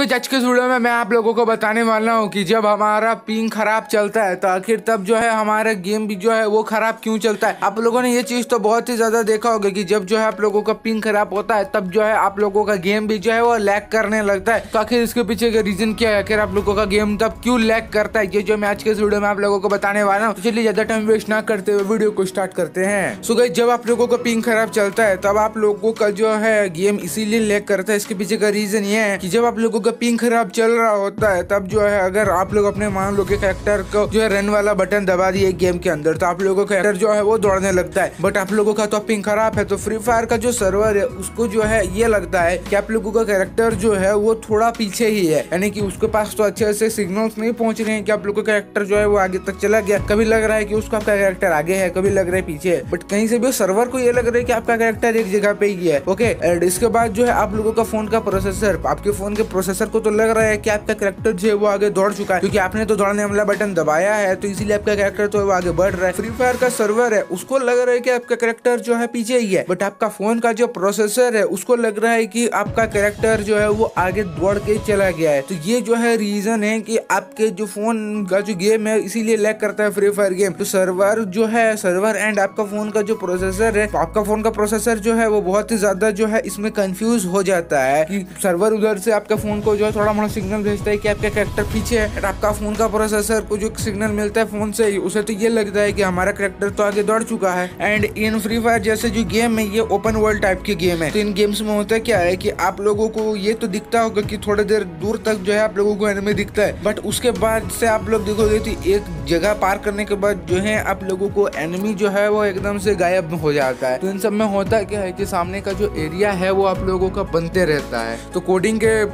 कुछ आज के वीडियो में मैं आप लोगों को बताने वाला हूँ कि जब हमारा पिंग खराब चलता है तो आखिर तब जो है हमारा गेम भी जो है वो खराब क्यों चलता है? आप लोगों ने ये चीज़ तो बहुत ही ज़्यादा देखा होगा कि जब जो है आप लोगों का पिंग खराब होता है, तब जो है आप लोगों का गेम भी जो है वो लैग करने लगता है। तो आखिर इसके पीछे का रीजन क्या है? आखिर आप लोगों का गेम तब क्यों लैग करता है? ये जो मैं आज के वीडियो में आप लोगों को बताने वाला हूँ तो चलिए ज़्यादा टाइम वेस्ट ना करते हुए वीडियो को स्टार्ट करते हैं। सो गई जब आप लोगों का पिंग खराब चलता है, तब आप लोगों का जो है गेम इसीलिए लैग करता है। इसके पीछे का रीजन ये है कि जब आप लोगों का पिंग खराब चल रहा होता है, तब जो है अगर आप लोग अपने मान लो के कैरेक्टर को जो है रन वाला बटन दबा दिए गेम के अंदर तो आप लोगों का कैरेक्टर जो है वो दौड़ने लगता है। बट आप लोगों का तो पिंग खराब है तो फ्री फायर का जो सर्वर है, उसको जो है ये लगता है कि आप लोगों का कैरेक्टर जो है वो थोड़ा पीछे ही है। यानी कि उसके पास तो अच्छे से सिग्नल्स नहीं पहुँच रहे हैं कि आप लोगों का कैरेक्टर जो है वो आगे तक चला गया। कभी लग रहा है कि उसका आपका कैरेक्टर आगे है, कभी लग रहा है पीछे है। बट कहीं से भी सर्वर को ये लग रहा है कि आपका कैरेक्टर एक जगह पे ही है ओके एंड इसके बाद जो है आप लोगों का फ़ोन का प्रोसेसर आपके फ़ोन के प्रोसेसर को तो लग रहा है कि आपका करेक्टर जो है वो आगे दौड़ चुका है, क्योंकि आपने तो दौड़ने वाला बटन दबाया है तो इसीलिए आपका कैरेक्टर तो वो आगे बढ़ रहा है। फ्री फायर का सर्वर है, उसको लग रहा है कि आपका कैरेक्टर जो है पीछे ही है बट आपका फ़ोन का जो प्रोसेसर है, उसको लग रहा है कि आपका कैरेक्टर जो है वो आगे दौड़ के चला गया है। तो ये जो है रीजन है कि आपके जो फ़ोन का जो गेम है, इसीलिए लैग करता है फ्री फायर गेम तो सर्वर जो है सर्वर एंड आपका फ़ोन का जो प्रोसेसर है, आपका फ़ोन का प्रोसेसर जो है, वो बहुत ही ज़्यादा जो है इसमें कंफ्यूज हो जाता है कि सर्वर उधर से आपका फ़ोन को जो है थोड़ा मोड़ा सिग्नल भेजता है कि आपका कैरेक्टर पीछे है आपका फ़ोन का प्रोसेसर को जो सिग्नल मिलता है फ़ोन से ही, उसे तो ये लगता है कि हमारा कैरेक्टर तो आगे दौड़ चुका है। एंड इन फ्री फायर जैसे जो गेम है, ये ओपन वर्ल्ड टाइप के गेम है। तो इन गेम्स में होता क्या है कि आप लोगों को ये तो दिखता होगा कि थोड़ी देर दूर तक जो है आप लोगों को एनिमी दिखता है। बट उसके बाद से आप लोग देखोगे तो एक जगह पार करने के बाद जो है आप लोगों को एनिमी जो है वो एकदम से गायब हो जाता है। तो इन सब में होता क्या है कि सामने का जो एरिया है वो आप लोगों का बनते रहता है। तो कोडिंग के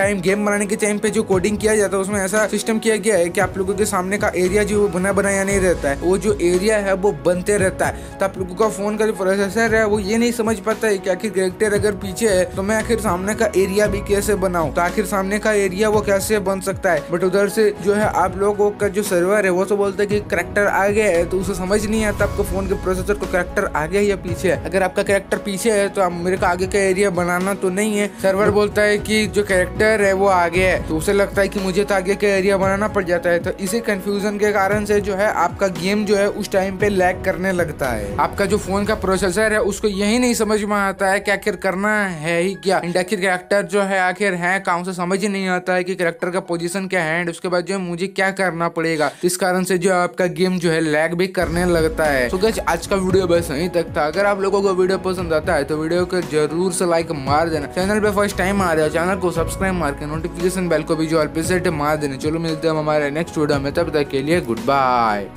टाइम गेम बनाने के टाइम पे जो कोडिंग किया जाता है, उसमें ऐसा सिस्टम किया गया है कि आप लोगों के सामने का एरिया जो बना बनाया नहीं रहता है, वो जो एरिया है, वो बनते रहता है। तो आप लोगों का फ़ोन का जो प्रोसेसर है, वो ये नहीं समझ पाता है कि आखिर कैरेक्टर अगर पीछे है तो मैं आखिर सामने का एरिया भी कैसे बनाऊँ? तो आखिर सामने का एरिया वो कैसे बन सकता है? बट उधर से जो है, आप लोगों का जो सर्वर है, वो तो बोलते हैं कि करेक्टर आ गया है तो उसे समझ नहीं आता आपको फ़ोन के प्रोसेसर को करेक्टर आगे या पीछे है। अगर आपका करेक्टर पीछे है तो आप मेरे को आगे का एरिया बनाना तो नहीं है। सर्वर बोलता है कि जो कैरेक्टर है, वो आगे है। तो उसे लगता है कि मुझे तो आगे का एरिया बनाना पड़ जाता है। तो इसी कंफ्यूजन के कारण से जो है, आपका गेम जो है, उस टाइम पे लैग करने लगता है। आपका जो फ़ोन का प्रोसेसर है, उसको यही नहीं समझ में आता है कि आखिर करना है ही क्या। आखिर कैरेक्टर जो है, आखिर है कहाँ से समझ ही नहीं आता है कि कैरेक्टर का पोजिशन क्या है। उसके बाद जो है, मुझे क्या करना पड़ेगा? इस कारण से जो आपका गेम जो है लैग भी करने लगता है। तो आज का वीडियो बस यहीं तक था। अगर आप लोगों को वीडियो पसंद आता है तो वीडियो को ज़रूर से लाइक मार देना। चैनल पे फ़र्स्ट टाइम आ रहा है चैनल को सब्सक्राइब मार के नोटिफिकेशन बेल को भी जो ऑल मार देने। चलो मिलते हैं हमारे नेक्स्ट वीडियो में, तब तक के लिए गुड बाय